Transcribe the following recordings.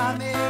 I may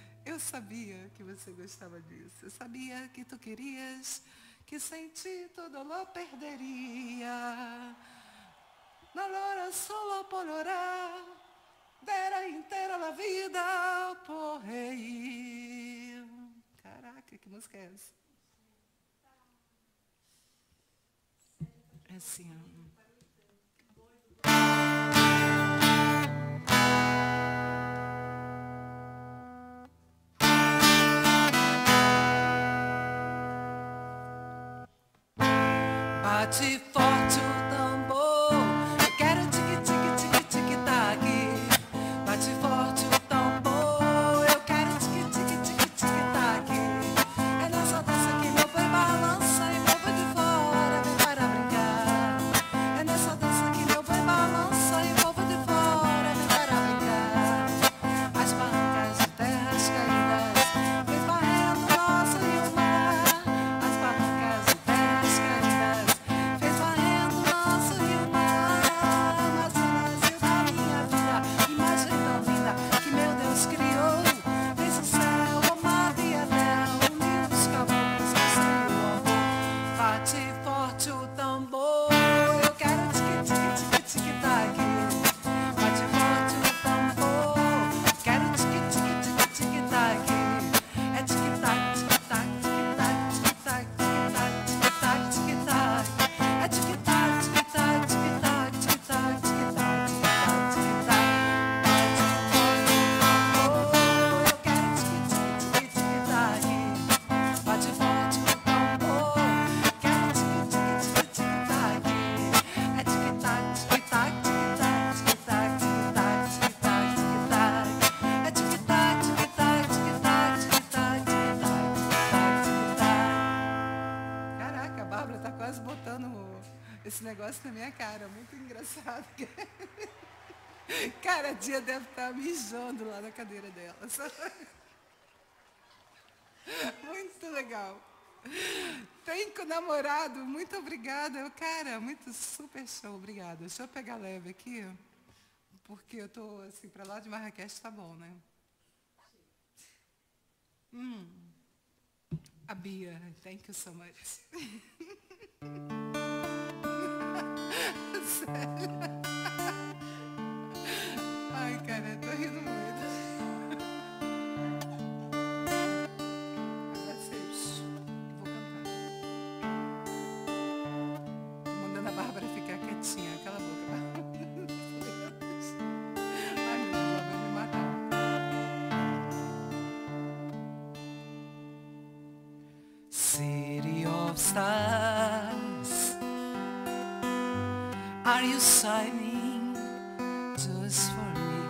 eu sabia que você gostava disso. Eu sabia que tu querias, que sem ti todo lo perderia. Na lora solo polorá, dera inteira la vida por rei. Caraca, que música é essa? É assim, ó. party for negócio na minha cara, muito engraçado. Cara, a dia deve estar mijando lá na cadeira dela. Muito legal. Tem com o namorado, muito obrigada. Cara, muito super show, obrigada. Deixa eu pegar leve aqui, porque eu tô assim, para lá de Marrakech tá bom, né? Hum. A Bia, thank you so much. stars Are you sighing just for me?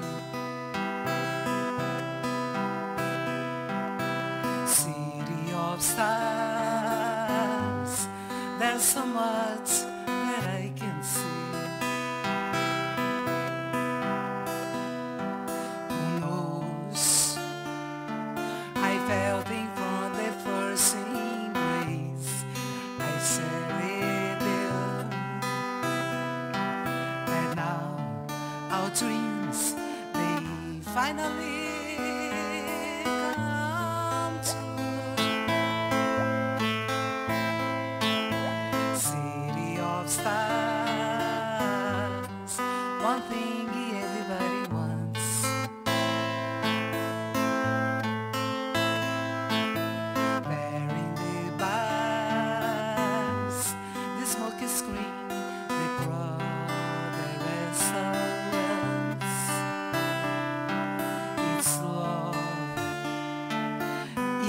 City of stars There's so much that I can see finally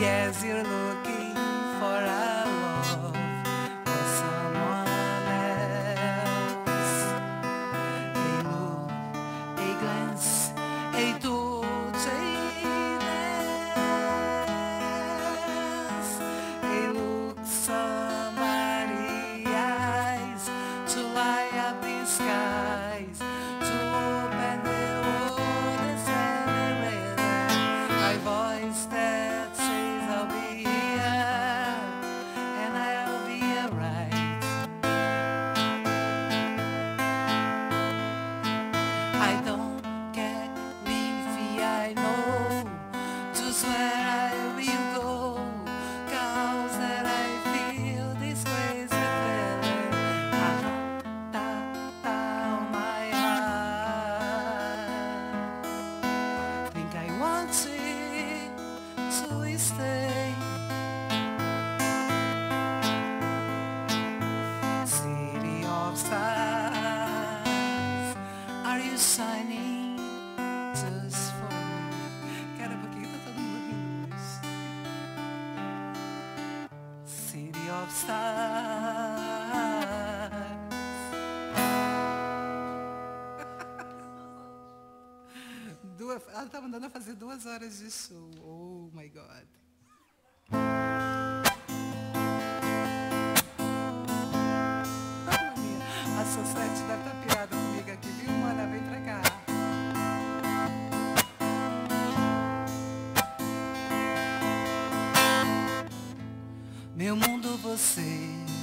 as you're looking of Stars. duas, ela está mandando fazer duas horas de show. meu mundo você.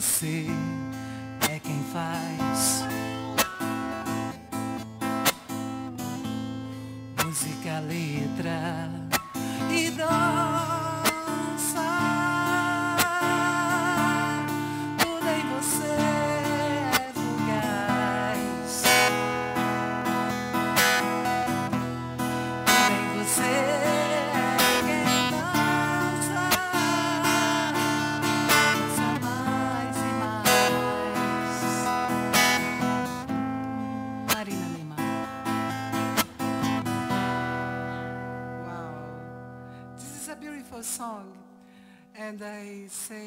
Você é quem faz. Música, letra say